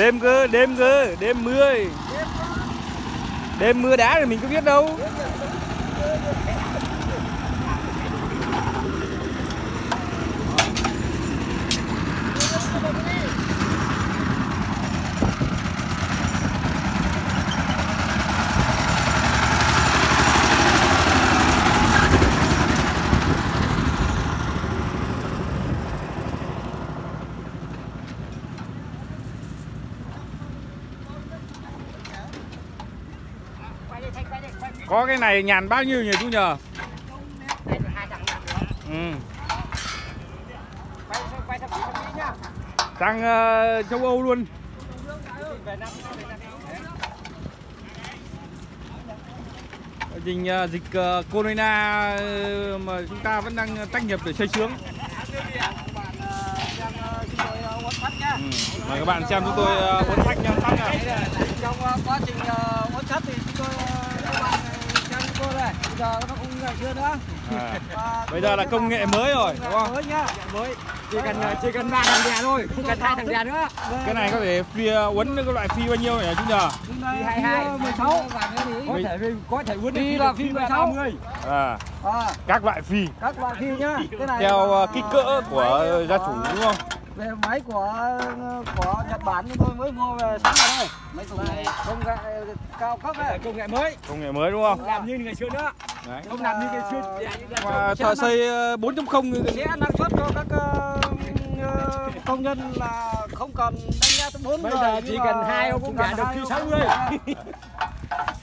đêm cơ đêm cơ đêm mưa đêm mưa đá thì mình có biết đâu. Có cái này nhàn bao nhiêu nhỉ chú nhờ? Ừ. sang ờ, châu âu luôn. Ờ, dịch uh, dịch uh, corona uh, mà chúng ta vẫn đang tách nhập để xây sướng. Ừ. mời các bạn xem chúng tôi uh, uốn sách nha trong quá trình uốn sắt thì chúng tôi các bạn xem chúng tôi đây bây giờ nó không ngày xưa nữa? À. bây giờ là công nghệ mới rồi đúng không? mới nhá. Mới. Chỉ cần chỉ cần ba thằng đè thôi không cần hai thằng đè nữa. Cái này có thể phi uốn cái loại phi bao nhiêu nhỉ chú nhờ? Phi hai hai. mười sáu. Có thể có thể uốn đi là phi mười sáu. à. à. Các loại phi. Các loại phi nhá. Cái này theo kích cỡ của gia chủ đúng không về máy của của Nhật Bản chúng tôi mới mua về sáng nay đây mấy công nghệ công nghệ cao cấp ấy. Công nghệ mới. Công nghệ mới đúng không? Làm như ngày xưa nữa. Đấy. không làm như ngày xưa. Mà thợ xây 4.0 sẽ năng suất cho các công nhân là không cần đánh giá tới bốn bây giờ chỉ cần hai ông cũng gả được khi 60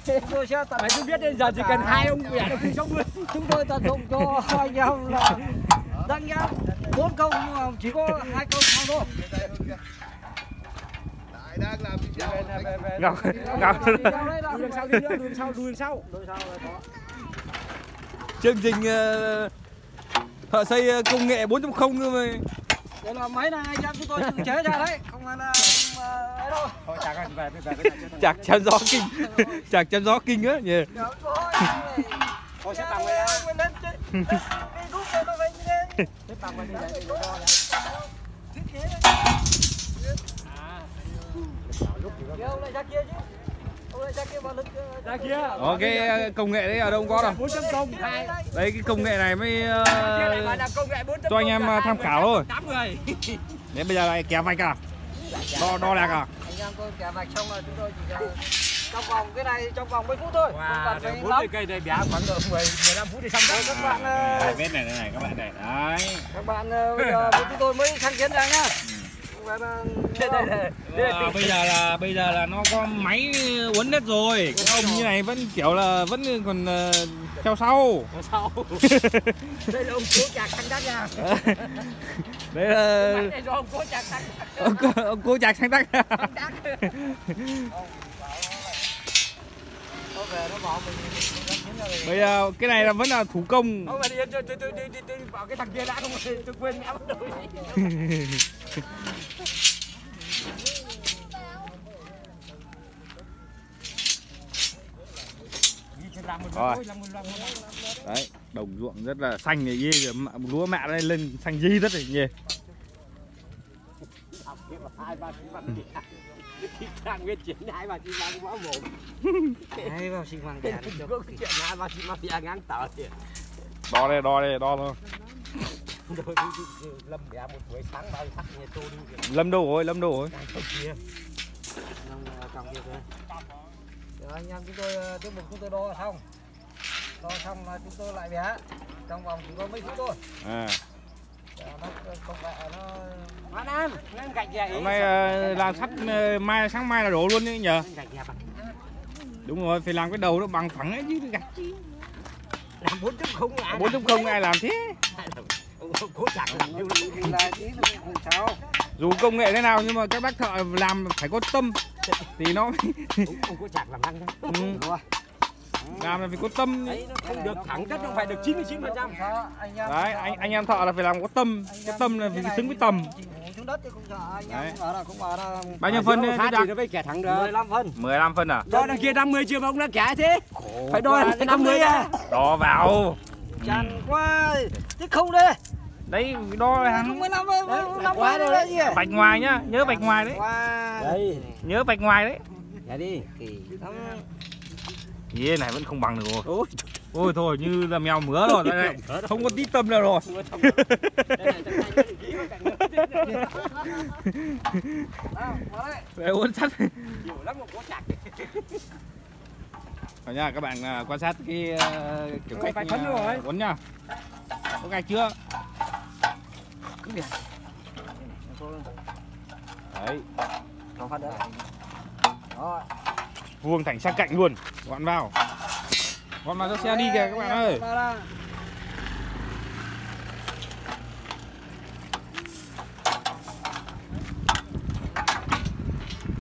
tôi sẽ tận mày không biết đến giờ chỉ cần hai ông gả được khi 60 chúng tôi tận dụng cho anh em là đánh giá bốn công nhưng mà chỉ có hai công không thôi. Đang làm ngọc ngọc đường sau đi nữa đường sau sau. Chương trình uh, thợ xây công nghệ 4.0 cơ mà. Đây là máy này anh em chúng tôi tự chế ra đấy không là ấy đâu. Thôi chạc anh về về chạc chém gió kinh chạc chém gió kinh á nhỉ thôi sẽ tặng về Ồ, cái ờ, công nghệ đấy ở đâu có đâu. Đấy cái công nghệ này mới uh, cho anh em tham khảo thôi. Đấy bây giờ lại kéo vạch à? Đo, đo đạc à? Anh em tôi kéo vạch xong rồi chúng tôi chỉ trong vòng cái này trong vòng mấy phút thôi. Wow, không cần 40 cây này bé khoảng độ 10 15 phút thì xong đấy các bạn đây, vết này này các bạn này đấy. các bạn bây giờ chúng tôi mới sáng kiến ra nhá. Đây, đây, đây. À, bây giờ là bây giờ là nó có máy uốn đất rồi. Cái ông như này vẫn kiểu là vẫn còn uh, theo sau. Theo sau. Đây là ông cố chạc sang đất nha. Đây là đây là ông cố chạc sang đất ông, ông cố chạc sang đất bây giờ cái này là vẫn là thủ công. Không mà đi tôi tôi tôi đi tôi bảo cái thằng kia đã không tôi quên mẹ mất rồi. Rồi. Đấy đồng ruộng rất là xanh này gì lúa mẹ đây lên xanh di rất là Thằng Nguyên chuyển hai bà chị mang quá mồm Hai bà chị mang đèn Có chuyện hai bà chị mang đèn ngang tờ kìa Đo đây, đo đây, đo thôi. Lâm bẻ một buổi sáng bao sắc nhà tôi đi. Lâm đâu rồi, Lâm đâu rồi? Kia. Lâm còng kia kìa Rồi. Anh em chúng tôi tiếp mục chúng tôi đo xong. Đo xong là chúng tôi lại bẻ Trong vòng chỉ có mấy phút thôi. À Hôm nay làm sắt mai sáng mai là đổ luôn đấy nhờ. Đúng rồi, phải làm cái đầu nó bằng phẳng ấy chứ gạch chi. Làm 4.0 à. 4.0 ai làm thế? Cố chặt làm không. Dù công nghệ thế nào nhưng mà các bác thợ làm phải có tâm thì nó không có chặt làm ăn thôi. Làm là phải có tâm đấy, nó không được thẳng chất không phải được 99 phần trăm. Đấy anh anh em thợ là phải làm có tâm. Cái tâm là phải xứng với tầm. bao nhiêu phân đấy thì nó mới kẻ thẳng được 15 phân 15 phân à? Đo đằng kia 50 chưa mà ông đã kẻ thế. Phải đo 50 à. đo vào. Chán quá chứ không đây. Đấy đo hàng. mới năm năm quá rồi đấy gì vạch ngoài nhá nhớ vạch ngoài đấy. Đây. nhớ vạch ngoài đấy. Dạ đi. Kỳ Dê này vẫn không bằng được rồi Ôi. ôi thôi như là mèo mứa rồi đây này không có tí tâm nào rồi đây. uốn sắt. Rồi nha các bạn à, quan sát cái ờ, kiểu cách rồi. uốn nha có gạch chưa Cứ đấy Không phát nữa. Rồi vuông thẳng sang cạnh luôn. Gọn vào. Gọn vào cho xe đi kìa, các bạn ơi.